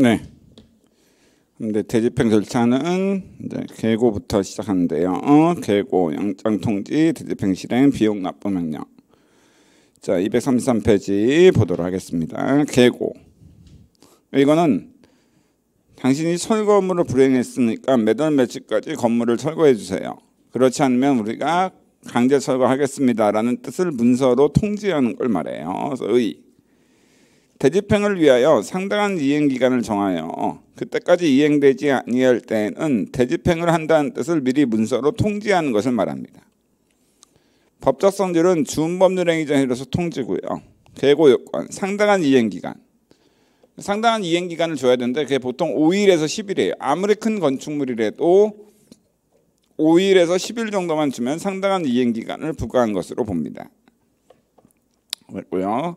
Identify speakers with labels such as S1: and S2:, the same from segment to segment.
S1: 네. 근데 대집행 절차는 이제 계고부터 시작하는데요. 어, 계고, 영장 통지, 대집행 실행, 비용 납부 명령. 자, 233페이지 보도록 하겠습니다. 계고. 이거는 당신이 철거 업무를 불행했으니까 매달 며칠까지 건물을 철거해 주세요. 그렇지 않으면 우리가 강제 철거하겠습니다라는 뜻을 문서로 통지하는 걸 말해요. 그래서 의. 대집행을 위하여 상당한 이행 기간을 정하여 그때까지 이행되지 아니할 때에는 대집행을 한다는 뜻을 미리 문서로 통지하는 것을 말합니다. 법적 성질은 준법률행위자로서 통지고요. 계고 요건 상당한 이행 기간. 상당한 이행 기간을 줘야 되는데 그게 보통 5일에서 10일이에요. 아무리 큰 건축물이라도 5일에서 10일 정도만 주면 상당한 이행 기간을 부과한 것으로 봅니다. 그랬고요.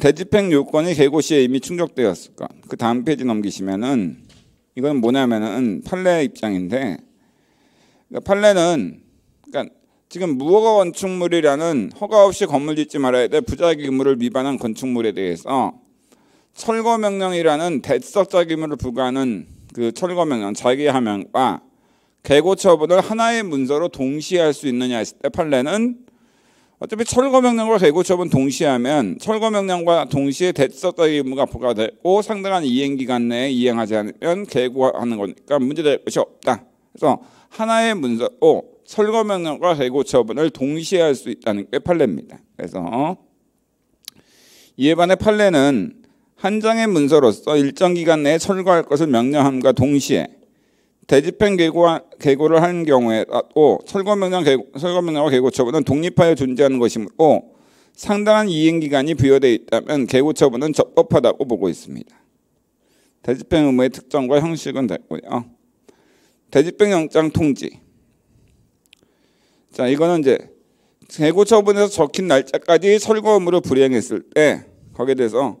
S1: 대집행 요건이 계고 시에 이미 충족되었을 것. 그 다음 페이지 넘기시면은 이건 뭐냐면은 판례 입장인데 그러니까 판례는 그러니까 지금 무허가 건축물이라는 허가 없이 건물 짓지 말아야 돼 부자기 의무를 위반한 건축물에 대해서 철거 명령이라는 대속자 기물을 부과하는 그 철거 명령 자기 하명과 개고 처분을 하나의 문서로 동시에 할 수 있느냐 했을 때 판례는 어차피 철거 명령과 개고 처분 동시에 하면 철거 명령과 동시에 대속자 의무가 부과되고 상당한 이행 기간 내에 이행하지 않으면 개고하는 거니까 문제될 것이 없다. 그래서 하나의 문서로 철거 명령과 개고 처분을 동시에 할 수 있다는 게 판례입니다. 그래서 이에 반해 판례는 한 장의 문서로서 일정 기간 내에 철거할 것을 명령함과 동시에 대집행 계고, 계고를 한 경우에도 철거명령 철거명령과 계고 처분은 독립하여 존재하는 것이므로 상당한 이행 기간이 부여되어 있다면 계고 처분은 적법하다고 보고 있습니다. 대집행 의무의 특정과 형식은 됐고요. 대집행 영장 통지. 자, 이거는 이제 계고 처분에서 적힌 날짜까지 철거 의무를 불이행했을 때 거기에 대해서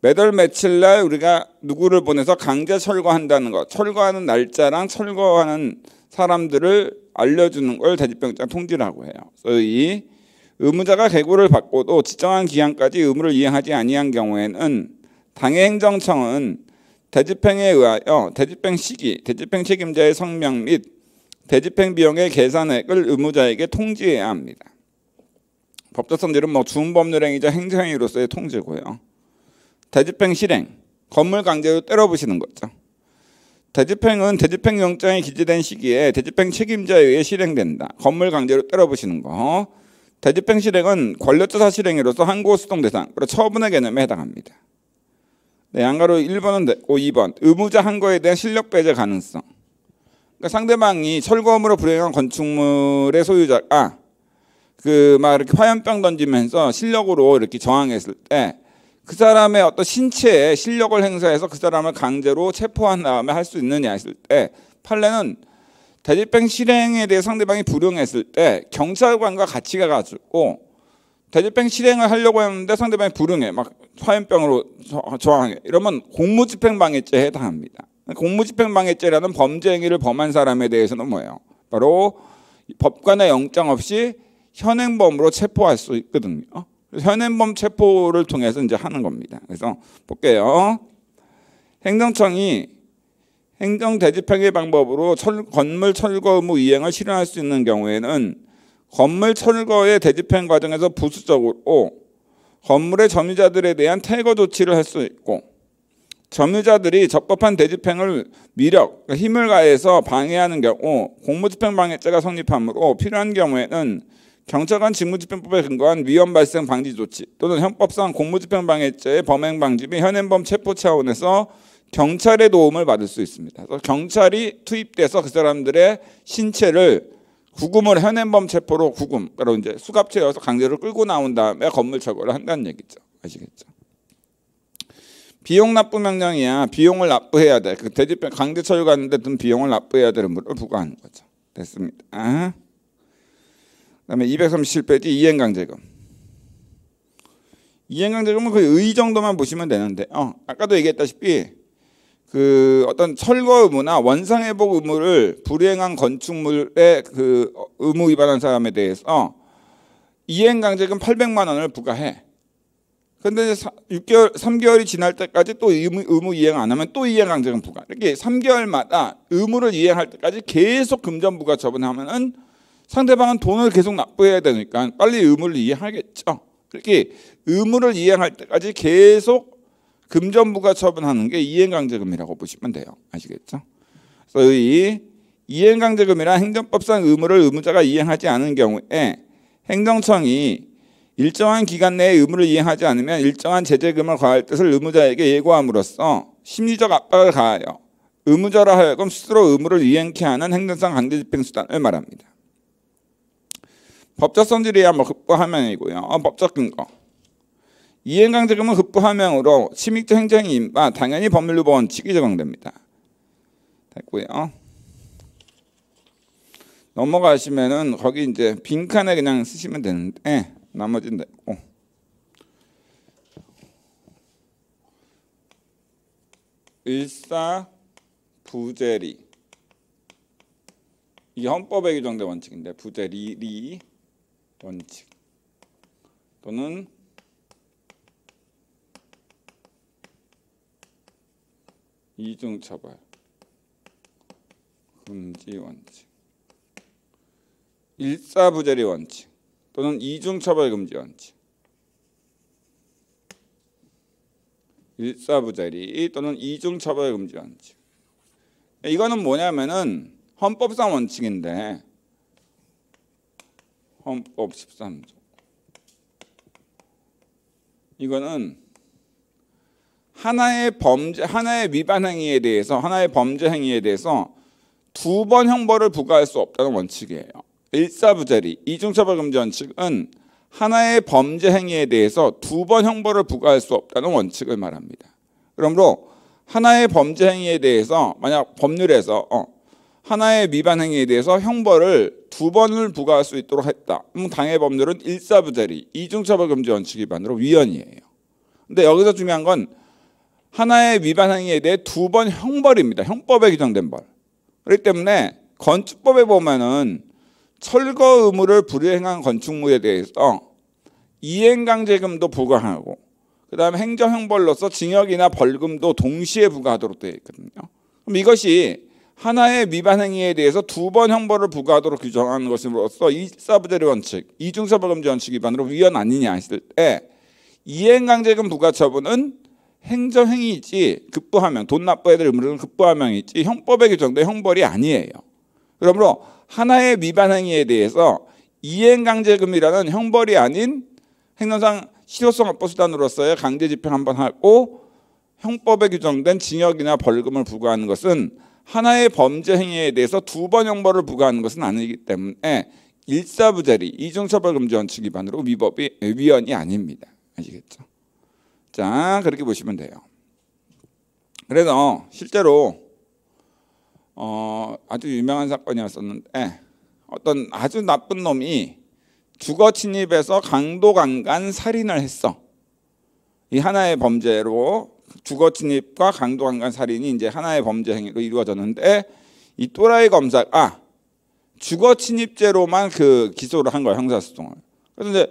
S1: 매달 며칠 날 우리가 누구를 보내서 강제 철거한다는 것, 철거하는 날짜랑 철거하는 사람들을 알려주는 걸 대집병장 통지라고 해요. 그래서 이 의무자가 개고를 받고도 지정한 기한까지 의무를 이행하지 아니한 경우에는 당해 행정청은 대집행에 의하여 대집행 시기, 대집행 책임자의 성명 및 대집행 비용의 계산액을 의무자에게 통지해야 합니다. 법적 성질은 뭐 준법률행위자 행정행위로서의 통지고요. 대집행 실행, 건물 강제로 때려부시는 거죠. 대집행은 대집행 영장이 기재된 시기에 대집행 책임자에 의해 실행된다. 건물 강제로 때려부시는 거. 대집행 실행은 권력조사 실행으로서 항고 수동 대상, 그리고 처분의 개념에 해당합니다. 네, 양가로 1번은 됐고 2번 의무자 항거에 대한 실력 배제 가능성. 그러니까 상대방이 철거업으로 불행한 건축물의 소유자가 그막 이렇게 화염병 던지면서 실력으로 이렇게 저항했을 때 그 사람의 어떤 신체에 실력을 행사해서 그 사람을 강제로 체포한 다음에 할 수 있느냐 했을 때 판례는 대집행 실행에 대해 상대방이 불응했을 때 경찰관과 같이 가가지고 대집행 실행을 하려고 했는데 상대방이 불응해 막 화염병으로 저항해 이러면 공무집행방해죄에 해당합니다. 공무집행방해죄라는 범죄 행위를 범한 사람에 대해서는 뭐예요? 바로 법관의 영장 없이 현행범으로 체포할 수 있거든요. 현행범 체포를 통해서 이제 하는 겁니다. 그래서 볼게요. 행정청이 행정 대집행의 방법으로 철, 건물 철거 의무 이행을 실현할 수 있는 경우에는 건물 철거의 대집행 과정에서 부수적으로 건물의 점유자들에 대한 퇴거 조치를 할 수 있고 점유자들이 적법한 대집행을 미력, 그러니까 힘을 가해서 방해하는 경우 공무집행 방해죄가 성립하므로 필요한 경우에는 경찰관 직무집행법에 근거한 위험 발생 방지 조치 또는 형법상 공무집행방해죄의 범행 방지 및 현행범 체포 차원에서 경찰의 도움을 받을 수 있습니다. 경찰이 투입돼서 그 사람들의 신체를 구금을 현행범 체포로 구금, 그리고 이제 수갑체여서 강제로 끌고 나온 다음에 건물 철거를 한다는 얘기죠. 아시겠죠? 비용 납부 명령이야. 비용을 납부해야 돼. 그 대집행 강제 철거하는데 든 비용을 납부해야 되는 물을 부과하는 거죠. 됐습니다. 그다음에 237페이지 이행강제금. 이행강제금은 그 의 정도만 보시면 되는데, 어, 아까도 얘기했다시피 그 어떤 철거 의무나 원상 회복 의무를 불이행한 건축물의 그 의무 위반한 사람에 대해서 이행강제금 800만 원을 부과해. 근데 6개월, 3개월이 지날 때까지 또 의무, 의무 이행 안 하면 또 이행 강제금 부과. 이렇게 3개월마다 의무를 이행할 때까지 계속 금전 부과 처분하면은 상대방은 돈을 계속 납부해야 되니까 빨리 의무를 이행하겠죠. 이렇게 의무를 이행할 때까지 계속 금전 부과 처분하는 게 이행 강제금이라고 보시면 돼요. 아시겠죠? 그래서 이 이행 강제금이란 행정법상 의무를 의무자가 이행하지 않은 경우에 행정청이 일정한 기간 내에 의무를 이행하지 않으면 일정한 제재금을 과할 뜻을 의무자에게 예고함으로써 심리적 압박을 가하여 의무자로 하여금 스스로 의무를 이행케 하는 행정상 강제집행 수단을 말합니다. 법적 성질이 야뭐 흡부하명이고요. 어, 법적 근거. 이행강제금은 흡부하명으로 침입적 행정임과 당연히 법률유보 원칙이 적용됩니다. 됐고요. 넘어가시면은 거기 이제 빈칸에 그냥 쓰시면 되는데 나머지는 됐고 일사 부재리 이게 헌법에 규정된 원칙인데 부재리 리 원칙 또는 이중처벌 금지 원칙 일사부재리 원칙 또는 이중처벌 금지 원칙. 일사부재리 또는 이중처벌 금지 원칙. 이거는 뭐냐면은 헌법상 원칙인데 헌법 13조 이거는 하나의 범죄 하나의 위반 행위에 대해서 하나의 범죄 행위에 대해서 두 번 형벌을 부과할 수 없다는 원칙이에요. 일사부재리 이중처벌금지 원칙은 하나의 범죄 행위에 대해서 두 번 형벌을 부과할 수 없다는 원칙을 말합니다. 그러므로 하나의 범죄 행위에 대해서 만약 법률에서 어, 하나의 위반 행위에 대해서 형벌을 두 번을 부과할 수 있도록 했다. 당해 법률은 일사부재리 이중처벌 금지 원칙 위반으로 위헌이에요. 근데 여기서 중요한 건 하나의 위반 행위에 대해 두 번 형벌입니다. 형법에 규정된 벌. 그렇기 때문에 건축법에 보면은 철거 의무를 불이행한 건축물에 대해서 이행강제금도 부과하고 그다음에 행정형벌로서 징역이나 벌금도 동시에 부과하도록 되어 있거든요. 그럼 이것이 하나의 위반 행위에 대해서 두 번 형벌을 부과하도록 규정하는 것으로서 이사부재리 원칙, 이중처벌금지 원칙 위반으로 위헌 아니냐 했을 때 이행강제금 부과 처분은 행정행위이지 급부하명, 돈 납부해야 될 의무는 급부하명이지 형법에 규정된 형벌이 아니에요. 그러므로 하나의 위반 행위에 대해서 이행강제금이라는 형벌이 아닌 행정상 실효성 확보 수단으로서의 강제 집행 한번 하고 형법에 규정된 징역이나 벌금을 부과하는 것은 하나의 범죄 행위에 대해서 두 번 형벌을 부과하는 것은 아니기 때문에 일사부재리 이중처벌금지 원칙 위반으로 위법이 위헌이 아닙니다. 아시겠죠? 자 그렇게 보시면 돼요. 그래서 실제로 어, 아주 유명한 사건이었었는데 어떤 아주 나쁜 놈이 주거 침입해서 강도 강간 살인을 했어. 이 하나의 범죄로 주거 침입과 강도 강간 살인이 이제 하나의 범죄 행위로 이루어졌는데 이 또라이 검사가 주거 침입죄로만 그 기소를 한 거야 형사소송을. 그래서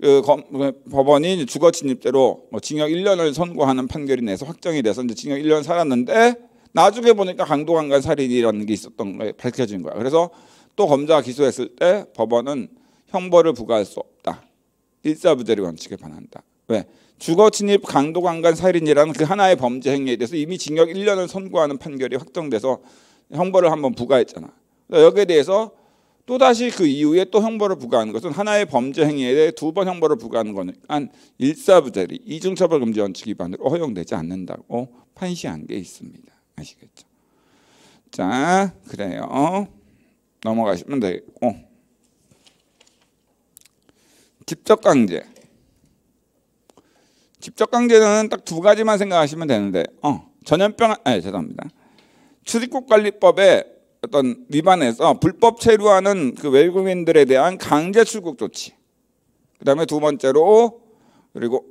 S1: 그 검, 그 법원이 주거 침입죄로 뭐 징역 1년을 선고하는 판결이 내서 확정이 돼서 이제 징역 1년 살았는데 나중에 보니까 강도 강간 살인이라는 게 있었던 게 밝혀진 거야. 그래서 또 검사가 기소했을 때 법원은 형벌을 부과할 수 없다. 일사부재리 원칙에 반한다. 왜? 주거 침입 강도 강간 살인이라는 그 하나의 범죄 행위에 대해서 이미 징역 1년을 선고하는 판결이 확정돼서 형벌을 한번 부과했잖아. 여기에 대해서 또 다시 그 이후에 또 형벌을 부과하는 것은 하나의 범죄 행위에 대해 두 번 형벌을 부과하는 거니까 일사부재리 이중처벌 금지 원칙 위반으로 허용되지 않는다고 판시한 게 있습니다. 아시겠죠? 자, 그래요. 넘어가시면 되겠고. 직접 강제. 직접 강제는 딱 두 가지만 생각하시면 되는데, 어, 전염병, 아, 죄송합니다. 출입국 관리법에 어떤 위반해서 불법 체류하는 그 외국인들에 대한 강제 출국 조치. 그 다음에 두 번째로 그리고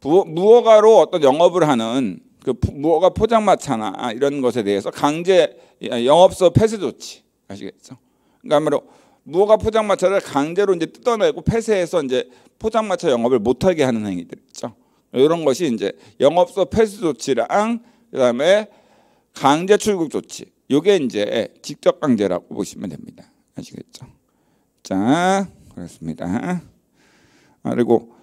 S1: 무허가로 어떤 영업을 하는 그 무허가 포장마차나 이런 것에 대해서 강제 영업소 폐쇄 조치 아시겠죠? 그러니까 무 허가 포장마차를 강제로 이제 뜯어내고 폐쇄해서 이제 포장마차 영업을 못하게 하는 행위들 있죠. 이런 것이 이제 영업소 폐쇄 조치랑 그다음에 강제 출국 조치. 요게 이제 직접 강제라고 보시면 됩니다. 아시겠죠? 자, 그렇습니다. 아, 그리고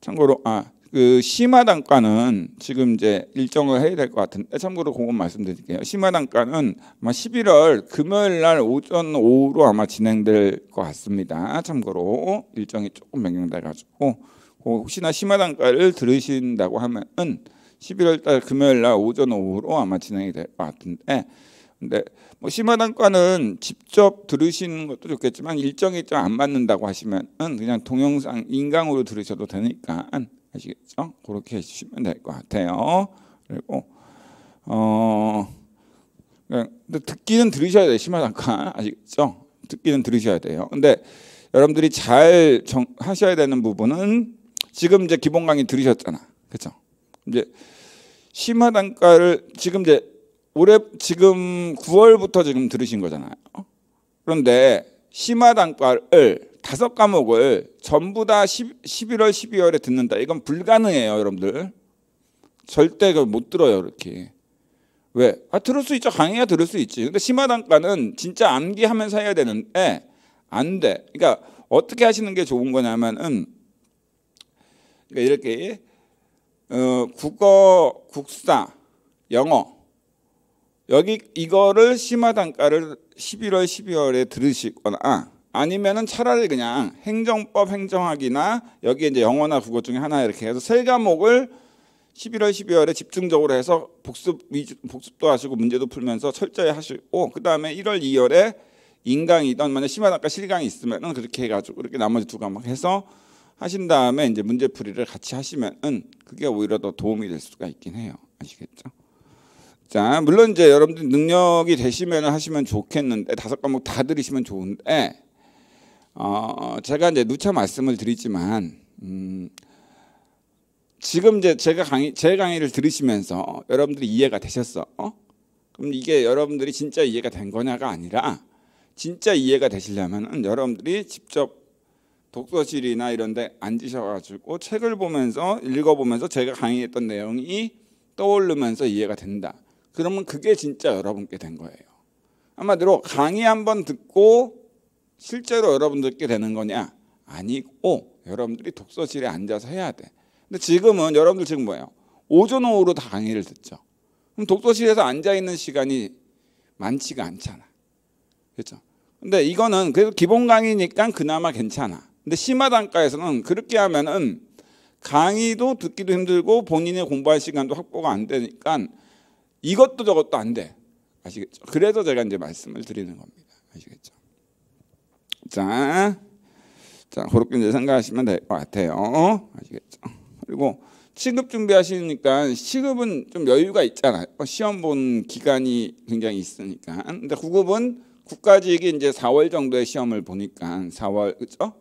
S1: 참고로 아, 그 심화 단가는 지금 이제 일정을 해야 될 것 같은데 참고로 그건 말씀드릴게요. 심화 단가는 아마 11월 금요일 날 오전 오후로 아마 진행될 것 같습니다. 참고로 일정이 조금 변경돼 가지고 혹시나 심화 단가를 들으신다고 하면은 11월 달 금요일 날 오전 오후로 아마 진행이 될 것 같은데 근데 뭐 심화 단가는 직접 들으시는 것도 좋겠지만 일정이 좀 안 맞는다고 하시면은 그냥 동영상 인강으로 들으셔도 되니까 아시겠죠? 그렇게 해주시면 될 것 같아요. 그리고 어 근데 듣기는 들으셔야 돼요. 단가 아시겠죠? 듣기는 들으셔야 돼요. 근데 여러분들이 잘 정, 하셔야 되는 부분은 지금 이제 기본 강의 들으셨잖아. 그렇죠? 이제 심화 단가를 지금 이제 올해 지금 9월부터 지금 들으신 거잖아요. 그런데 심화 단가를 다섯 과목을 전부 다 10, 11월, 12월에 듣는다. 이건 불가능해요, 여러분들. 절대 못 들어요, 이렇게. 왜? 아, 들을 수 있죠. 강의야 들을 수 있지. 근데 심화 단가는 진짜 암기하면서 해야 되는데 안 돼. 그러니까 어떻게 하시는 게 좋은 거냐면은 그러니까 이렇게 어, 국어, 국사, 영어 여기 이거를 심화 단가를 11월, 12월에 들으시거나 아니면은 차라리 그냥 행정법, 행정학이나 여기 이제 영어나 국어 중에 하나 이렇게 해서 세 과목을 11월, 12월에 집중적으로 해서 복습 위주, 복습도 하시고 문제도 풀면서 철저히 하시고 그 다음에 1월, 2월에 인강이든 만약 심화 단가 실강이 있으면은 그렇게 해가지고 이렇게 나머지 두 과목 해서 하신 다음에 이제 문제풀이를 같이 하시면은 그게 오히려 더 도움이 될 수가 있긴 해요. 아시겠죠? 자, 물론 이제 여러분들 능력이 되시면 하시면 좋겠는데 다섯 과목 다 들으시면 좋은데 어, 제가 이제 누차 말씀을 드리지만 음, 지금 이제 제가 강의 제 강의를 들으시면서 여러분들이 이해가 되셨어? 어? 그럼 이게 여러분들이 진짜 이해가 된 거냐가 아니라 진짜 이해가 되시려면 여러분들이 직접 독서실이나 이런 데 앉으셔가지고 책을 보면서 읽어보면서 제가 강의했던 내용이 떠오르면서 이해가 된다. 그러면 그게 진짜 여러분께 된 거예요. 한마디로 강의 한번 듣고 실제로 여러분들께 되는 거냐? 아니고 여러분들이 독서실에 앉아서 해야 돼. 근데 지금은 여러분들 지금 뭐예요? 오전 오후로 다 강의를 듣죠. 그럼 독서실에서 앉아 있는 시간이 많지가 않잖아. 그렇죠? 근데 이거는 그래도 기본 강의니까 그나마 괜찮아. 근데 심화 단가에서는 그렇게 하면은 강의도 듣기도 힘들고 본인의 공부할 시간도 확보가 안 되니까 이것도 저것도 안 돼. 아시겠죠? 그래서 제가 이제 말씀을 드리는 겁니다. 아시겠죠? 자, 자 그렇게 이제 생각하시면 될 것 같아요. 아시겠죠? 그리고 시급 준비하시니까 시급은 좀 여유가 있잖아요. 시험 본 기간이 굉장히 있으니까. 근데 9급은 국가직이 이제 4월 정도에 시험을 보니까 4월 그죠?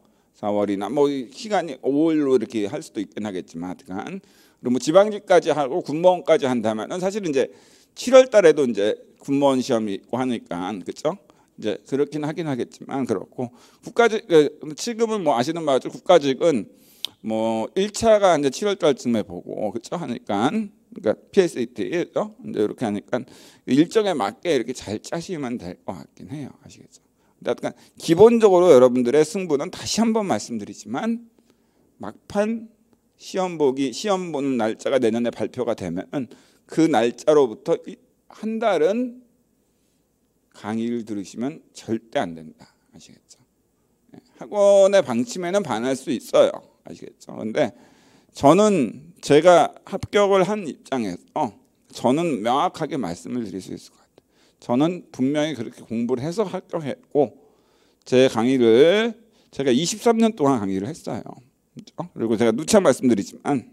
S1: 4월이나 뭐 시간이 5월로 이렇게 할 수도 있긴 하겠지만 하여간 그리고 뭐 지방직까지 하고 군무원까지 한다면은 사실 이제 7월 달에도 이제 군무원 시험이 있고 하니까 그렇죠? 이제 그렇긴 하긴 하겠지만 그렇고 국가직 지금은 뭐 아시는 바죠 국가직은 뭐 1차가 이제 7월 달쯤에 보고 그렇죠? 하니까 그러니까 PSAT죠? 이제 이렇게 하니까 일정에 맞게 이렇게 잘 짜시면 될 것 같긴 해요. 아시겠죠? 그러니까 기본적으로 여러분들의 승부는 다시 한번 말씀드리지만 막판 시험 보기 시험 보는 날짜가 내년에 발표가 되면 그 날짜로부터 한 달은 강의를 들으시면 절대 안 된다. 아시겠죠? 네, 학원의 방침에는 반할 수 있어요. 아시겠죠? 근데 저는 제가 합격을 한 입장에서 저는 명확하게 말씀을 드릴 수 있을 것 같아요. 저는 분명히 그렇게 공부를 해서 합격했고 제 강의를 제가 23년 동안 강의를 했어요. 그렇죠? 그리고 제가 누차 말씀드리지만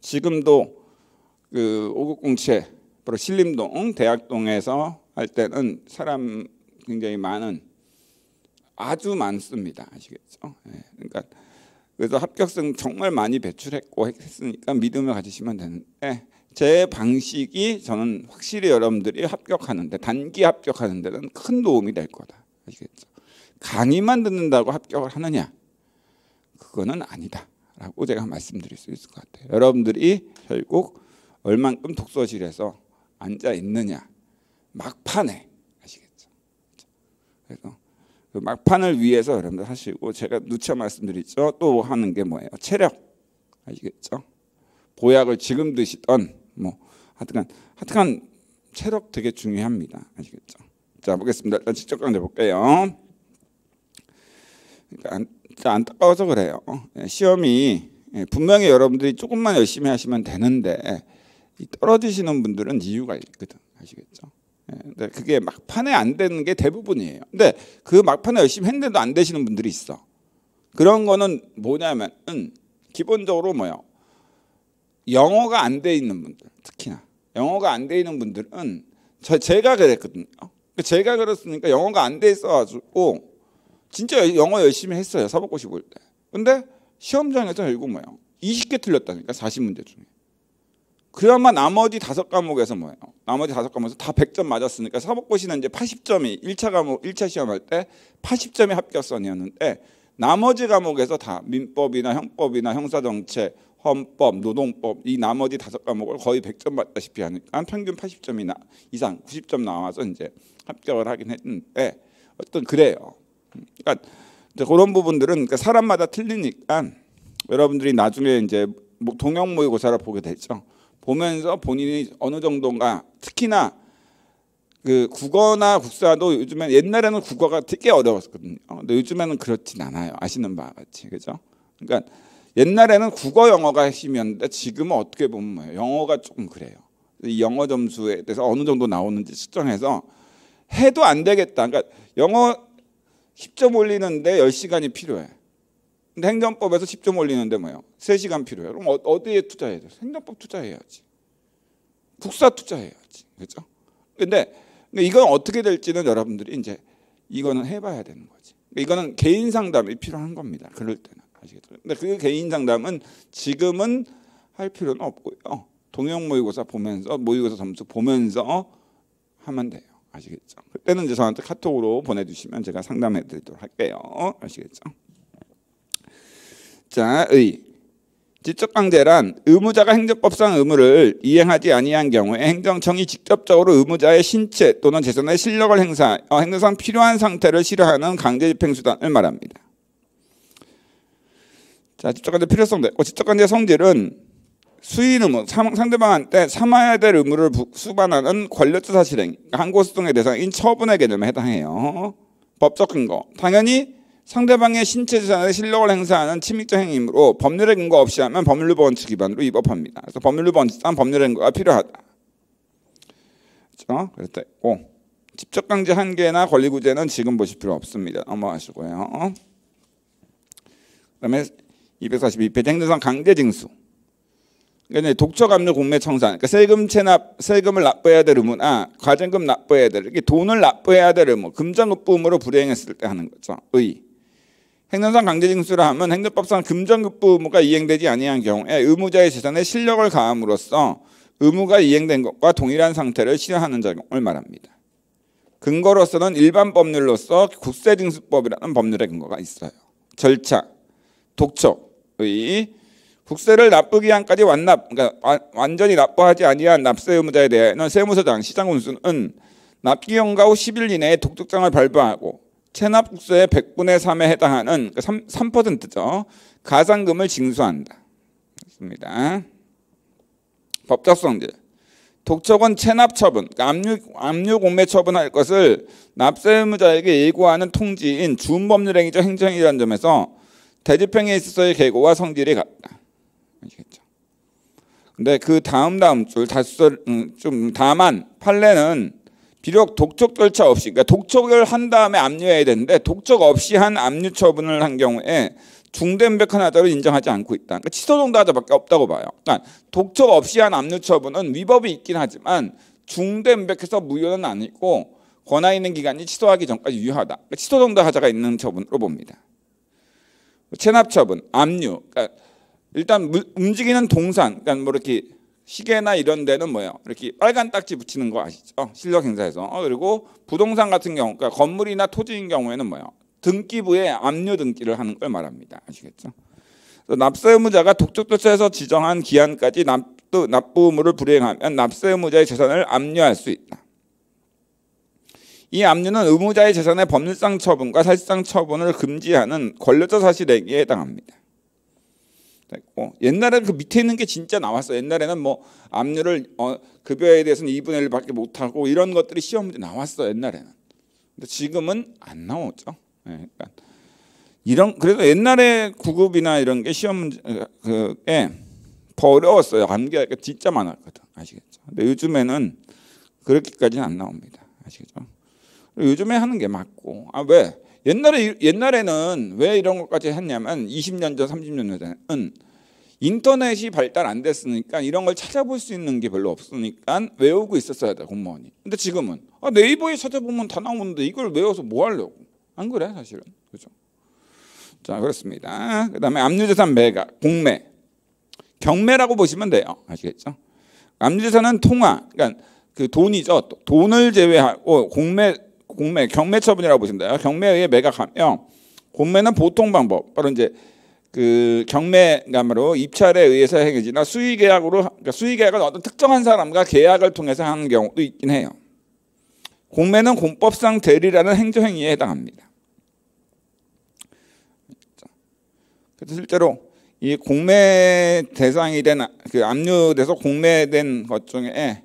S1: 지금도 그 오국공채 바로 신림동 대학동에서 할 때는 사람 굉장히 많은 아주 많습니다. 아시겠죠? 네. 그러니까 그래서 합격생 정말 많이 배출했고 했으니까 믿음을 가지시면 되는데 제 방식이 저는 확실히 여러분들이 합격하는데 단기 합격하는 데는 큰 도움이 될 거다. 아시겠죠? 강의만 듣는다고 합격을 하느냐? 그거는 아니다라고 제가 말씀드릴 수 있을 것 같아요. 여러분들이 결국 얼만큼 독서실에서 앉아 있느냐 막판에 아시겠죠? 그래서 그 막판을 위해서 여러분들 하시고 제가 누차 말씀드리죠. 또 하는 게 뭐예요? 체력 아시겠죠? 보약을 지금 드시던 뭐 하여튼간 하여튼간 체력 되게 중요합니다. 아시겠죠? 자 보겠습니다. 일단 직접 강좌 볼게요. 그러니까 안타까워서 그래요. 예, 시험이 예, 분명히 여러분들이 조금만 열심히 하시면 되는데 떨어지시는 분들은 이유가 있거든. 아시겠죠? 예, 근데 그게 막판에 안 되는 게 대부분이에요. 근데 그 막판에 열심히 했는데도 안 되시는 분들이 있어. 그런 거는 뭐냐면 은 기본적으로 뭐요? 영어가 안 돼 있는 분들, 특히나 영어가 안 돼 있는 분들은 저 제가 그랬거든요. 제가 그랬으니까 영어가 안 돼 있어가지고 진짜 영어 열심히 했어요. 사법고시 볼 때. 근데 시험장에서 결국 뭐예요? 20개 틀렸다니까 40문제 중에. 그야마 나머지 다섯 과목에서 뭐예요? 나머지 다섯 과목에서 다 100점 맞았으니까 사법고시는 이제 80점이 1차 과목 1차 시험할 때 80점이 합격선이었는데 나머지 과목에서 다 민법이나 형법이나 형사정책, 헌법, 노동법 이 나머지 다섯 과목을 거의 100점 맞다시피 하니까 평균 80점이나 이상 90점 나와서 이제 합격을 하긴 했는데 어떤 그래요. 그러니까 그런 부분들은 그러니까 사람마다 틀리니까 여러분들이 나중에 이제 동영 모의고사를 보게 되죠. 보면서 본인이 어느 정도인가 특히나 그 국어나 국사도 요즘에 옛날에는 국어가 되게 어려웠거든요. 근데 요즘에는 그렇진 않아요. 아시는 바와 같이 그죠? 그러니까 옛날에는 국어 영어가 핵심이었는데 지금은 어떻게 보면 뭐예요? 영어가 조금 그래요. 이 영어 점수에 대해서 어느 정도 나오는지 측정해서 해도 안 되겠다. 그러니까 영어 10점 올리는데 10시간이 필요해. 근데 행정법에서 10점 올리는데 뭐예요? 3시간 필요해요. 그럼 어, 어디에 투자해야 돼? 행정법 투자해야지. 국사 투자해야지. 그렇죠? 근데 이건 어떻게 될지는 여러분들이 이제 이거는 해봐야 되는 거지. 이거는 개인 상담이 필요한 겁니다. 그럴 때는 아시겠죠? 근데 그 개인 상담은 지금은 할 필요는 없고요. 동영 모의고사 보면서 모의고사 점수 보면서 하면 돼요. 아시겠죠? 그때는 이제 저한테 카톡으로 보내주시면 제가 상담해 드리도록 할게요. 아시겠죠? 자, 의. 지적 강제란 의무자가 행정법상 의무를 이행하지 아니한 경우에 행정청이 직접적으로 의무자의 신체 또는 재산의 실력을 행사 행정상 필요한 상태를 실현하는 강제 집행 수단을 말합니다. 자, 지적 강제 필요성 됐고 지적 강제 성질은 수인 의무, 상대방한테 삼아야 될 의무를 수반하는 권력조사 실행, 항고소송의 대상인 처분의 개념에 해당해요. 법적 근거, 당연히 상대방의 신체 재산의 실력을 행사하는 침입적 행위이므로 법률의 근거 없이 하면 법률부 원칙 기반으로 위법합니다. 그래서 법률부 원칙상 법률의 근거가 필요하다. 그렇죠? 그랬고 직접 강제 한계나 권리 구제는 지금 보실 필요 없습니다. 넘어가시고요. 그다음에 242페이지 행정상 강제 징수. 그러니까 독촉 압류 공매 청산. 그러니까 세금 체납 세금을 납부해야 될 의무나 과징금 납부해야 될 이렇게 돈을 납부해야 될 의무, 금전급부음으로 불이행했을 때 하는 거죠. 의. 행정상 강제징수를 하면 행정법상 금전급부 의무가 이행되지 아니한 경우에 의무자의 재산에 실력을 가함으로써 의무가 이행된 것과 동일한 상태를 실현하는 작용을 말합니다. 근거로서는 일반 법률로서 국세징수법이라는 법률의 근거가 있어요. 절차, 독촉의 국세를 납부 기 한까지 완납, 그러니까 완전히 납부하지 아니한 납세 의무자에 대해서는 세무서장, 시장군수는 납기용가 후 10일 이내에 독촉장을 발부하고 체납 국세의 100분의 3에 해당하는 3, 3%죠. 가상금을 징수한다. 그렇습니다. 법적 성질. 독촉은 체납 처분, 그러니까 압류, 압류 공매 처분할 것을 납세 의무자에게 예고하는 통지인 준법률 행위적 행정이라는 점에서 대집행에 있어서의 계고와 성질이 같다. 아시겠죠? 근데 그 다음 다음 줄 다수 음, 좀 다만 판례는 비록 독촉 절차 없이 그러니까 독촉을 한 다음에 압류해야 되는데 독촉 없이 한 압류 처분을 한 경우에 중대명백한 하자로 인정하지 않고 있다. 그러니까 취소 정도 하자밖에 없다고 봐요. 그러니까 독촉 없이 한 압류 처분은 위법이 있긴 하지만 중대명백해서 무효는 아니고 권한 있는 기간이 취소하기 전까지 유효하다. 그러니까 취소 정도 하자가 있는 처분으로 봅니다. 체납 처분, 압류. 그러니까 일단 움직이는 동산, 그러니까 뭐 이렇게 시계나 이런 데는 뭐예요? 이렇게 빨간 딱지 붙이는 거 아시죠? 실력 행사에서. 어, 그리고 부동산 같은 경우, 그러니까 건물이나 토지인 경우에는 뭐예요? 등기부에 압류 등기를 하는 걸 말합니다. 아시겠죠? 납세 의무자가 독촉조차에서 지정한 기한까지 납부, 납부 의무를 불이행하면 납세 의무자의 재산을 압류할 수 있다. 이 압류는 의무자의 재산의 법률상 처분과 사실상 처분을 금지하는 권력적 사실행위에 해당합니다. 됐고 옛날에는 그 밑에 있는 게 진짜 나왔어. 옛날에는 뭐 압류를 어, 급여에 대해서는 2분의 1밖에 못 하고 이런 것들이 시험 문제 나왔어. 옛날에는. 근데 지금은 안 나오죠. 네, 그러니까 이런 그래서 옛날에 구급이나 이런 게 시험 문제 그게 어려웠어요. 암기가 진짜 많았거든. 아시겠죠? 근데 요즘에는 그렇게까지는 안 나옵니다. 아시겠죠? 요즘에 하는 게 맞고 아 왜? 옛날에 옛날에는 왜 이런 것까지 했냐면 20년 전, 30년 전에는 인터넷이 발달 안 됐으니까 이런 걸 찾아볼 수 있는 게 별로 없으니까 외우고 있었어야 돼 공무원이. 근데 지금은 아, 네이버에 찾아보면 다 나오는데 이걸 외워서 뭐 하려고? 안 그래 사실은 그죠? 자 그렇습니다. 그다음에 압류재산 매각, 공매, 경매라고 보시면 돼요. 아시겠죠? 압류재산은 통화, 그러니까 그 돈이죠. 돈을 제외하고 공매 공매, 경매 처분이라고 보신다. 경매에 의해 매각하며 공매는 보통 방법, 바로 이제 그 경매감으로 입찰에 의해서 행해지나 수의 계약으로 그러니까 수의 계약은 어떤 특정한 사람과 계약을 통해서 하는 경우도 있긴 해요. 공매는 공법상 대리라는 행정행위에 해당합니다. 그래서 실제로 이 공매 대상이 된 그 압류돼서 공매된 것 중에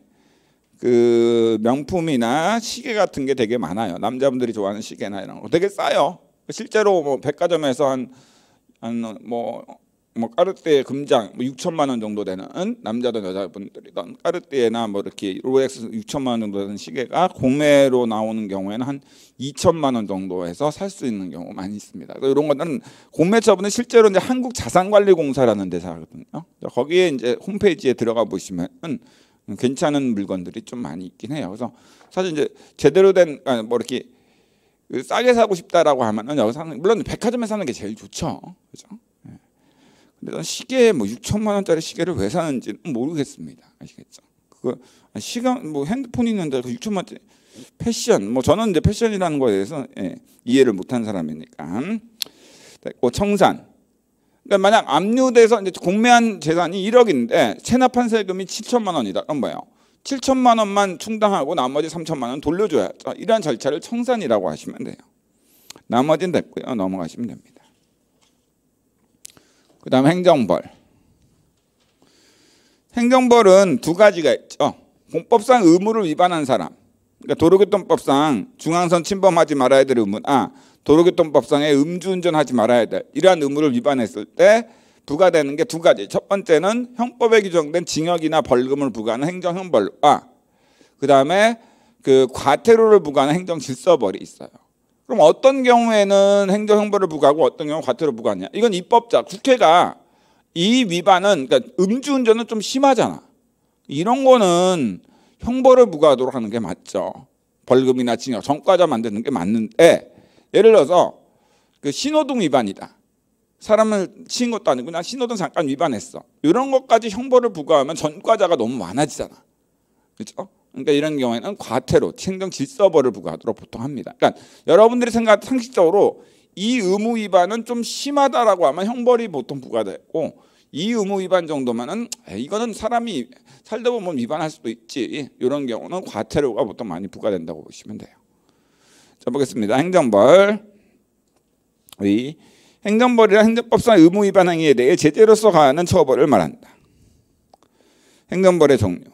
S1: 그 명품이나 시계 같은 게 되게 많아요. 남자분들이 좋아하는 시계나 이런 거 되게 싸요. 실제로 뭐 백화점에서 한한뭐뭐 까르띠에 금장 뭐 6천만 원 정도 되는 남자든 여자분들이든 까르띠에나 뭐 이렇게 롤렉스 6천만 원 정도 되는 시계가 공매로 나오는 경우에는 한 2천만 원 정도에서 살 수 있는 경우 많이 있습니다. 이런 거는 공매 처분은 실제로 이제 한국 자산관리공사라는 데서 하거든요. 거기에 이제 홈페이지에 들어가 보시면 괜찮은 물건들이 좀 많이 있긴 해요. 그래서 사실 이제 제대로 된뭐 아, 이렇게 싸게 사고 싶다라고 하면은 여기 사는 물론 백화점에 사는 게 제일 좋죠. 그죠? 예. 근데 시계 뭐 6천만 원짜리 시계를 왜 사는지는 모르겠습니다. 아시겠죠? 그거 시간 뭐 핸드폰 있는데 그 6천만 원짜리 패션 뭐 저는 이제 패션이라는 거에 대해서 예, 이해를 못한 사람이니까. 뭐 청산 그러니까 만약 압류돼서 이제 공매한 재산이 1억인데 체납한 세금이 7천만 원이다. 그럼 뭐예요? 7천만 원만 충당하고 나머지 3천만 원 돌려줘야죠. 이러한 절차를 청산이라고 하시면 돼요. 나머지는 됐고요. 넘어가시면 됩니다. 그 다음 행정벌. 행정벌은 두 가지가 있죠. 공법상 의무를 위반한 사람. 그러니까 도로교통법상 중앙선 침범하지 말아야 될 의무나 도로교통법상에 음주운전 하지 말아야 돼. 이러한 의무를 위반했을 때 부과되는 게 두 가지. 첫 번째는 형법에 규정된 징역이나 벌금을 부과하는 행정형벌과 그 다음에 그 과태료를 부과하는 행정질서벌이 있어요. 그럼 어떤 경우에는 행정형벌을 부과하고 어떤 경우 과태료 부과하냐? 이건 입법자 국회가 이 위반은 그러니까 음주운전은 좀 심하잖아. 이런 거는 형벌을 부과하도록 하는 게 맞죠. 벌금이나 징역, 전과자 만드는 게 맞는데 예를 들어서 그 신호등 위반이다. 사람을 치는 것도 아니고 나 신호등 잠깐 위반했어. 이런 것까지 형벌을 부과하면 전과자가 너무 많아지잖아. 그렇죠? 그러니까 이런 경우에는 과태료, 행정 질서벌을 부과하도록 보통 합니다. 그러니까 여러분들이 생각 상식적으로 이 의무 위반은 좀 심하다라고 하면 형벌이 보통 부과되고 이 의무 위반 정도면은 이거는 사람이 살다 보면 위반할 수도 있지. 이런 경우는 과태료가 보통 많이 부과된다고 보시면 돼요. 자 보겠습니다. 행정벌 의 행정벌이란 행정법상 의무 위반 행위에 대해 제재로서 가하는 처벌을 말한다. 행정벌의 종류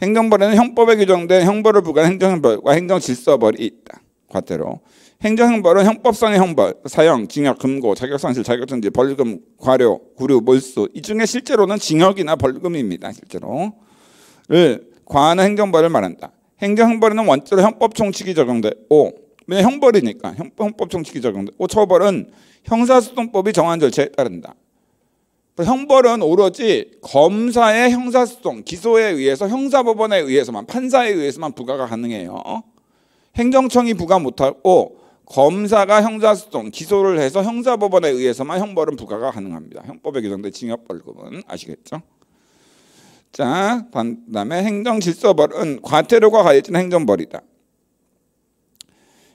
S1: 행정벌에는 형법에 규정된 형벌을 부과한 행정벌과 행정질서벌이 있다. 과태료 행정형벌은 형법상의 형벌, 사형, 징역, 금고, 자격상실, 자격정지, 벌금, 과료, 구류, 몰수 이 중에 실제로는 징역이나 벌금입니다. 실제로 를 과하는 행정벌을 말한다. 행정형벌에는 원칙으로 형법 총칙이 적용되고 왜 형벌이니까 형법 총칙이 적용되고 처벌은 형사소송법이 정한 절차에 따른다. 형벌은 오로지 검사의 형사소송, 기소에 의해서 형사법원에 의해서만 판사에 의해서만 부과가 가능해요. 행정청이 부과 못하고 검사가 형사소송, 기소를 해서 형사법원에 의해서만 형벌은 부과가 가능합니다. 형법에 규정된 징역 벌금은 아시겠죠? 자, 그다음에 행정질서벌은 과태료가 가해진 행정벌이다.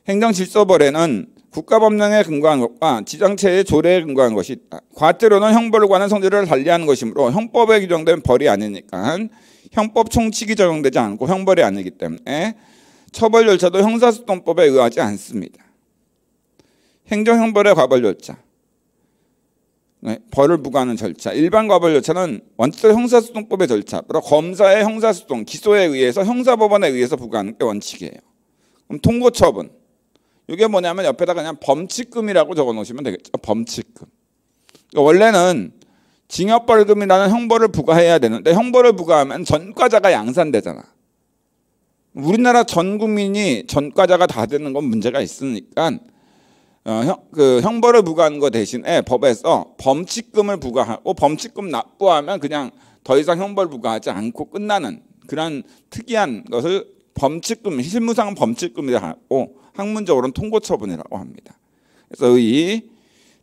S1: 행정질서벌에는 국가법령에 근거한 것과 지정체의 조례에 근거한 것이 있다. 과태료는 관한 성질을 달리하는 것이므로 형법에 규정된 벌이 아니니까 형법 총칙이 적용되지 않고 형벌이 아니기 때문에 처벌 절차도 형사소송법에 의하지 않습니다. 행정형벌의 과벌 절차, 네, 벌을 부과하는 절차, 일반 과벌 절차는 원칙적 형사소송법의 절차, 바로 검사의 형사소송, 기소에 의해서 형사법원에 의해서 부과하는 게 원칙이에요. 그럼 통고처분, 이게 뭐냐면 옆에다 그냥 범칙금이라고 적어 놓으시면 되겠죠. 범칙금. 그러니까 원래는 징역벌금이라는 형벌을 부과해야 되는데 형벌을 부과하면 전과자가 양산되잖아. 우리나라 전 국민이 전과자가 다 되는 건 문제가 있으니까 어, 형, 그 형벌을 부과하는 거 대신에 법에서 범칙금을 부과하고 범칙금 납부하면 그냥 더 이상 형벌 부과하지 않고 끝나는 그런 특이한 것을 범칙금 실무상 범칙금이라고 학문적으로는 통고처분이라고 합니다. 그래서 이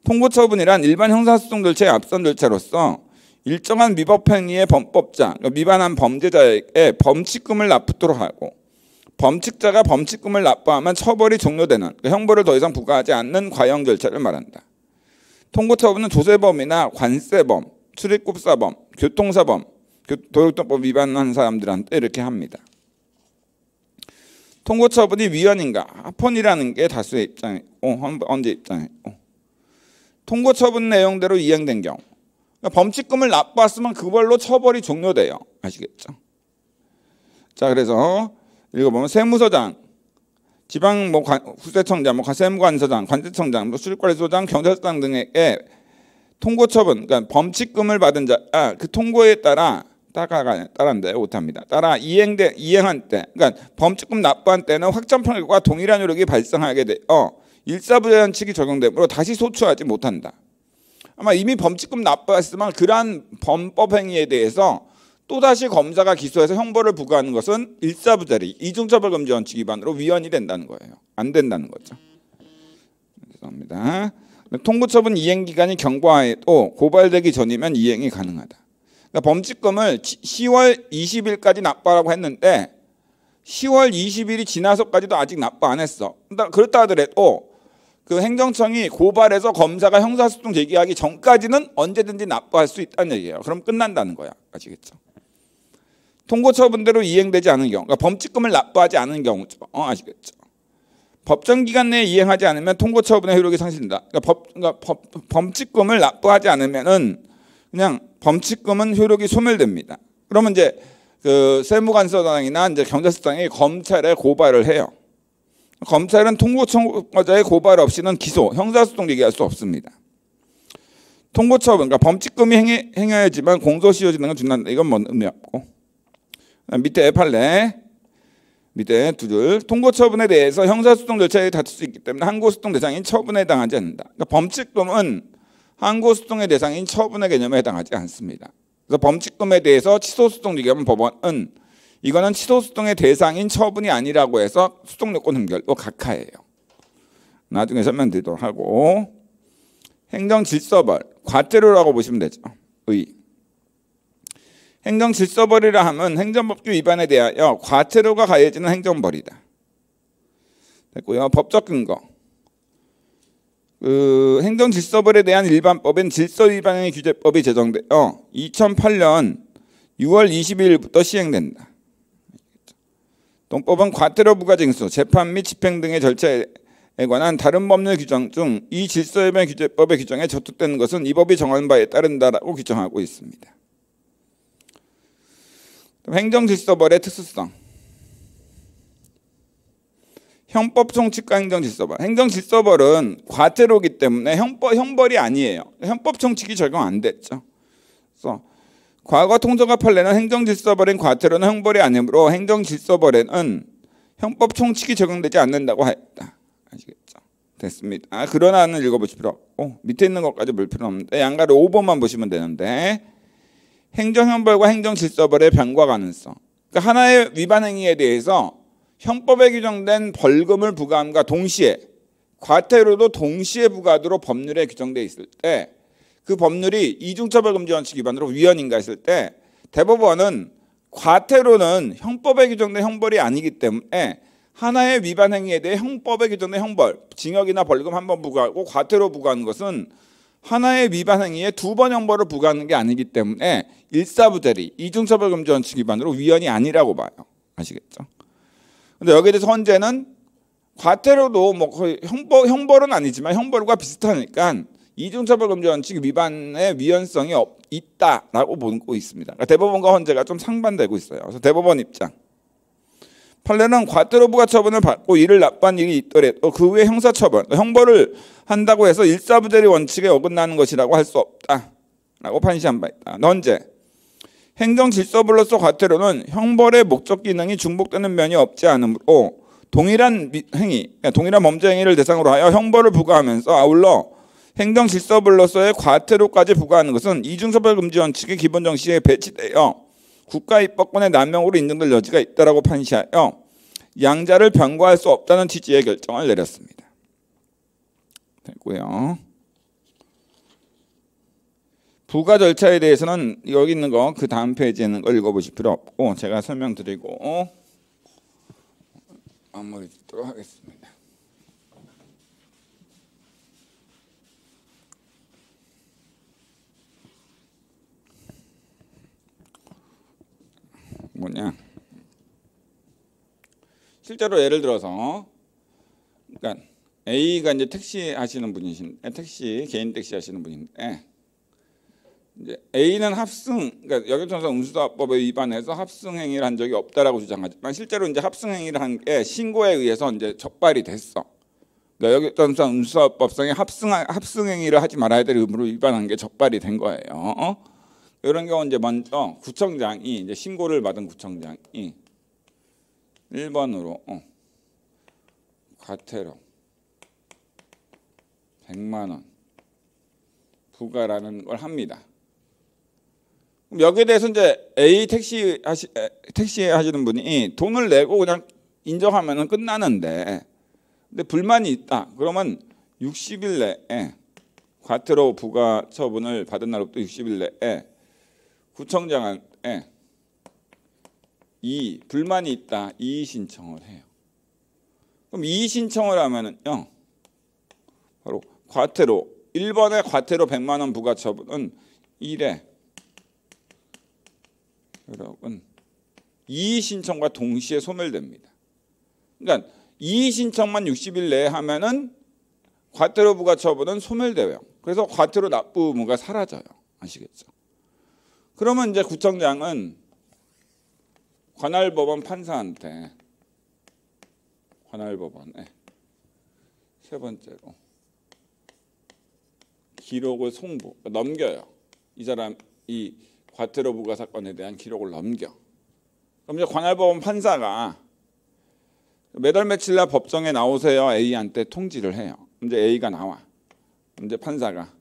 S1: 통고처분이란 일반 형사소송 절차의 앞선 절차로서 일정한 위법 행위의 범법자, 그러니까 위반한 범죄자에게 범칙금을 납부토록 하고 범칙자가 범칙금을 납부하면 처벌이 종료되는 그러니까 형벌을 더 이상 부과하지 않는 과형 절차를 말한다. 통고처분은 조세범이나 관세범, 출입국사범, 교통사범, 도로교통법 위반한 사람들한테 이렇게 합니다. 통고처분이 위헌인가 합헌이라는 게 다수의 입장이고 헌재 입장이고 통고처분 내용대로 이행된 경우 그러니까 범칙금을 납부했으면 그걸로 처벌이 종료돼요. 아시겠죠? 자 그래서 읽어보면 세무서장, 지방 뭐 관, 후세청장, 뭐 세무관서장, 관세청장, 뭐 수립관리소장, 경찰서장 등에게 통고 처분, 그러니까 범칙금을 받은 자, 아, 그 통고에 따라 따라가 따라인데 못합니다. 따라 이행돼 이행한 때, 그러니까 범칙금 납부한 때는 확정 판결과 동일한 효력이 발생하게 되어 일사부재원칙이 적용되므로 다시 소추하지 못한다. 아마 이미 범칙금 납부했으면 그러한 범법 행위에 대해서 또다시 검사가 기소해서 형벌을 부과하는 것은 일사부자리 이중처벌금지 원칙 위반으로 위헌이 된다는 거예요. 안 된다는 거죠. 죄송합니다. 통고처분 이행 기간이 경과해도 고발되기 전이면 이행이 가능하다. 그러니까 범칙금을 10월 20일까지 납부하라고 했는데 10월 20일이 지나서까지도 아직 납부 안 했어. 그렇다 하더라도 그 행정청이 고발해서 검사가 형사소송 제기하기 전까지는 언제든지 납부할 수 있다는 얘기예요. 그럼 끝난다는 거야. 아시겠죠? 통고처분대로 이행되지 않은 경우, 그러니까 범칙금을 납부하지 않은 경우죠. 어, 아시겠죠? 법정 기간 내에 이행하지 않으면 통고처분의 효력이 상실된다. 그러니까, 법, 그러니까 법, 범칙금을 납부하지 않으면은 그냥 범칙금은 효력이 소멸됩니다. 그러면 이제 그 세무관서장이나 이제 경찰서장이 검찰에 고발을 해요. 검찰은 통고청구자의 고발 없이는 기소, 형사소송 얘기할 수 없습니다. 통고처분, 그러니까 범칙금이 행해, 행해야지만 공소시효 진행을 준다. 이건 뭔 의미 없고. 밑에 판례 밑에 두 줄 통고 처분에 대해서 형사소송 절차에 다툴 수 있기 때문에 항고소송 대상인 처분에 해당하지 않는다. 그러니까 범칙금은 항고소송의 대상인 처분의 개념에 해당하지 않습니다. 그래서 범칙금에 대해서 취소소송 얘기하면 법원은 이거는 취소소송의 대상인 처분이 아니라고 해서 소송요건 흠결로 각하예요. 나중에 설명드리도록 하고 행정질서벌 과태료라고 보시면 되죠. 의 행정 질서벌이라 하면 행정법규 위반에 대하여 과태료가 가해지는 행정벌이다. 됐고요. 법적 근거. 그 행정 질서벌에 대한 일반법인 질서 위반행위 규제법이 제정되어 2008년 6월 22일부터 시행된다. 동법은 과태료 부과 징수, 재판 및 집행 등의 절차에 관한 다른 법률 규정 중 이 질서위반 규제법의 규정에 저촉되는 것은 이 법이 정한 바에 따른다라고 규정하고 있습니다. 행정질서벌의 특수성. 형법 총칙과 행정질서벌. 행정질서벌은 과태료기 때문에 형벌, 형벌이 아니에요. 형법 총칙이 적용 안 됐죠. 그래서 과거 통정과 판례는 행정질서벌인 과태료는 형벌이 아니므로 행정질서벌에는 형법 총칙이 적용되지 않는다고 했다. 아시겠죠? 됐습니다. 아, 그러나는 읽어보실 필요 밑에 있는 것까지 볼 필요 없는데 양가를 5번만 보시면 되는데 행정형벌과 행정질서벌의 변과 가능성. 그러니까 하나의 위반 행위에 대해서 형법에 규정된 벌금을 부과함과 동시에 과태료도 동시에 부과하도록 법률에 규정되어 있을 때 그 법률이 이중처벌금지 원칙 위반으로 위헌인가 했을 때 대법원은 과태료는 형법에 규정된 형벌이 아니기 때문에 하나의 위반 행위에 대해 형법에 규정된 형벌, 징역이나 벌금 한 번 부과하고 과태료 부과하는 것은 하나의 위반 행위에 두 번 형벌을 부과하는 게 아니기 때문에 일사부대리 이중처벌금지 원칙 위반으로 위헌이 아니라고 봐요. 아시겠죠? 근데 여기에 대해서 헌재는 과태료도 뭐 거의 형벌 형벌은 아니지만 형벌과 비슷하니까 이중처벌금지 원칙 위반의 위헌성이 없, 있다라고 보고 있습니다. 그러니까 대법원과 헌재가 좀 상반되고 있어요. 그래서 대법원 입장. 판례는 과태료 부과 처분을 받고 이를 납부한 일이 있더라도 그 후에 형사처벌, 형벌을 한다고 해서 일사부대리 원칙에 어긋나는 것이라고 할 수 없다 라고 판시한 바 있다. 넌제 행정 질서불로서 과태료는 형벌의 목적 기능이 중복되는 면이 없지 않으므로 동일한 행위, 그러니까 동일한 범죄 행위를 대상으로 하여 형벌을 부과하면서 아울러 행정 질서불로서의 과태료까지 부과하는 것은 이중처벌 금지 원칙의 기본 정신에 배치되어 국가 입법권의 난명으로 인정될 여지가 있다라고 판시하여 양자를 변고할 수 없다는 취지의 결정을 내렸습니다. 됐고요. 부가 절차에 대해서는 여기 있는 거 그 다음 페이지에 있는 거 읽어보실 필요 없고 제가 설명드리고 마무리 짓도록 하겠습니다. 뭐냐? 실제로 예를 들어서 그러니까 A가 이제 택시 하시는 분이신데 택시 개인 택시 하시는 분인데 이제 A는 합승 그러니까 여객선사 운수사법에 위반해서 합승 행위를 한 적이 없다라고 주장하지만 실제로 이제 합승 행위를 한 게 신고에 의해서 이제 적발이 됐어. 그러니까 여객선사 운수사법상에 합승 합승 행위를 하지 말아야 될 의무로 위반한 게 적발이 된 거예요. 어? 이런 경우 이제 먼저 구청장이 이제 신고를 받은 구청장이 1번으로 어, 과태료 100만 원 부과라는 걸 합니다. 여기에 대해서 이제 A 택시 하시 택시 하시는 분이 돈을 내고 그냥 인정하면은 끝나는데 근데 불만이 있다. 그러면 60일 내에 과태료 부과 처분을 받은 날부터 60일 내에 구청장한테 이 불만이 있다 이의 신청을 해요. 그럼 이의 신청을 하면은요 바로 과태료 1번의 과태료 100만 원 부과 처분은 1회 여러분 이의 신청과 동시에 소멸됩니다. 그러니까 이의 신청만 60일 내에 하면은 과태료 부과 처분은 소멸돼요. 그래서 과태료 납부 의무가 사라져요. 아시겠죠? 그러면 이제 구청장은 관할 법원 판사한테 관할 법원에 세 번째로 기록을 송부 넘겨요. 이 사람 이 과태료 부과 사건에 대한 기록을 넘겨. 그럼 이제 관할법원 판사가 매달 며칠 날 법정에 나오세요 A한테 통지를 해요. 이제 A가 나와. 이제 판사가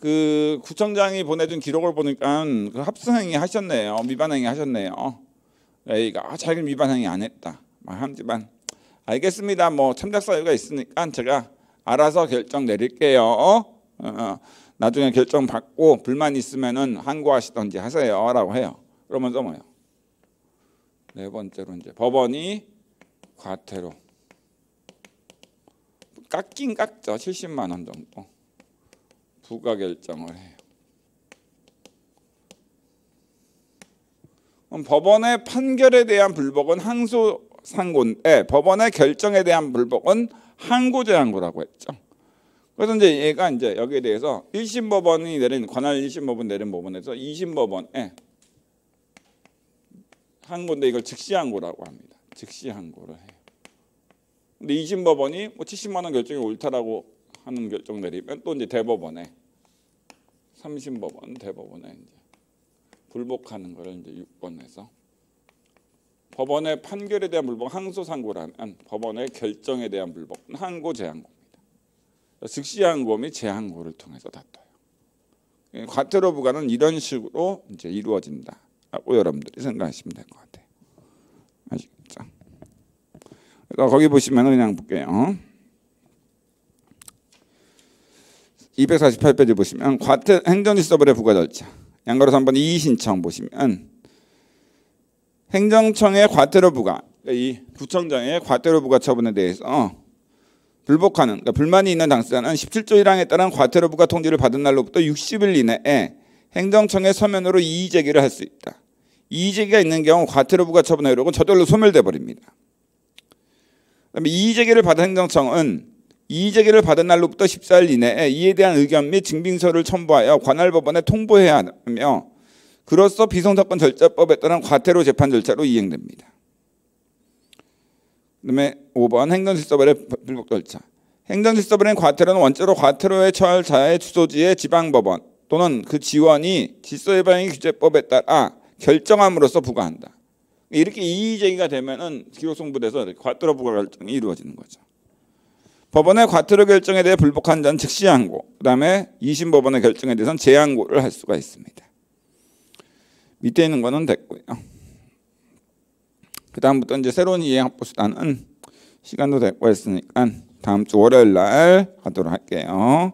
S1: 그 구청장이 보내준 기록을 보니까 그 합승행위 하셨네요. 위반행위 하셨네요. A가 아, 자기는 위반행위 안 했다. 말하지만 알겠습니다. 뭐 참작 사유가 있으니까 제가 알아서 결정 내릴게요. 어? 어, 나중에 결정 받고 불만 있으면은 항고하시던지 하세요라고 해요. 그러면서 뭐요? 네 번째로 이제 법원이 과태료 깎긴 깎죠. 70만 원 정도. 부가 결정을 해요. 법원의 판결에 대한 불복은 항소 상고인데 법원의 결정에 대한 불복은 항고 제 항고라고 했죠. 그래서 이제 얘가 이제 여기에 대해서 1심 법원이 내린 관할 1심 법원 내린 법원에서 2심 법원에 항고인데 이걸 즉시 항고라고 합니다. 즉시 항고를 해요. 근데 2심 법원이 뭐 70만 원 결정이 옳다라고 하는 결정 내리면 또 이제 대법원에 삼심법원 대법원에 이제 불복하는 거를 이제 6번에서 법원의 판결에 대한 불복 항소 상고라면 법원의 결정에 대한 불복은 항고 제항고입니다. 즉시 항고 및 제항고를 통해서 다퉈요. 과태료 부과는 이런 식으로 이제 이루어진다라고 여러분들이 생각하시면 될 것 같아요. 아시겠죠? 그래서 거기 보시면 그냥 볼게요. 248페이지 보시면 과태 행정질서벌의 부과 절차 양가로 3번 이의 신청 보시면 행정청의 과태료 부과 이 구청장의 과태료 부과 처분에 대해서 불복하는 그러니까 불만이 있는 당사자는 17조 1항에 따른 과태료 부과 통지를 받은 날로부터 60일 이내에 행정청에 서면으로 이의 제기를 할 수 있다. 이의 제기가 있는 경우 과태료 부과 처분 의혹은 저절로 소멸돼 버립니다. 그다음에 이의 제기를 받은 행정청은 이의 제기를 받은 날로부터 14일 이내에 이에 대한 의견 및 증빙서를 첨부하여 관할 법원에 통보해야 하며 그로써 비송사건 절차법에 따른 과태료 재판 절차로 이행됩니다. 그다음에 5번 행정질서벌의 불복 절차. 행정질서벌의 과태료는 원칙으로 과태료에 처할 자의 주소지의 지방법원 또는 그 지원이 질서예방위 규제법에 따라 결정함으로써 부과한다. 이렇게 이의 제기가 되면은 기록송부돼서 과태료 부과 결정이 이루어지는 거죠. 법원의 과태료 결정에 대해 불복한 자는 즉시 항고, 그다음에 이심 법원의 결정에 대해서는 재항고를 할 수가 있습니다. 밑에 있는 거는 됐고요. 그 다음부터 이제 새로운 이행 확보 수단은 시간도 됐고 했으니까 다음 주 월요일 날 하도록 할게요.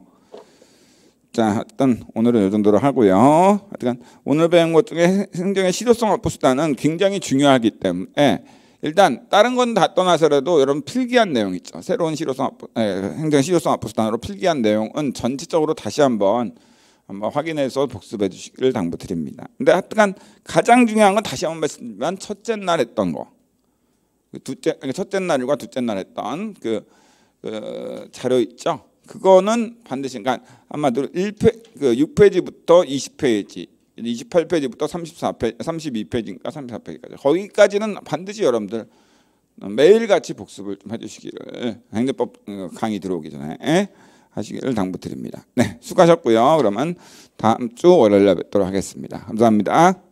S1: 자, 일단 오늘은 이 정도로 하고요. 하여튼 오늘 배운 것 중에 행정의 실효성 확보 수단은 굉장히 중요하기 때문에 일단 다른 건 다 떠나서라도 여러분 필기한 내용 있죠. 새로운 실효성 확보, 에, 행정 실효성 확보 수단으로 필기한 내용은 전체적으로 다시 한번 한번 확인해서 복습해 주시기를 당부드립니다. 근데 하여튼 가장 중요한 건 다시 한번 말씀드리면 첫째 날 했던 거. 그 둘째 그러니까 첫째 날과 둘째 날 했던 그, 그 자료 있죠. 그거는 반드시 그러니까 아마도 1페 그 6페이지부터 20페이지 28페이지부터 34페이지, 32페이지인가 34페이지까지 거기까지는 반드시 여러분들 매일같이 복습을 좀 해주시기를 행정법 어, 강의 들어오기 전에 하시기를 당부드립니다. 네, 수고하셨고요. 그러면 다음 주 월요일에 뵙도록 하겠습니다. 감사합니다.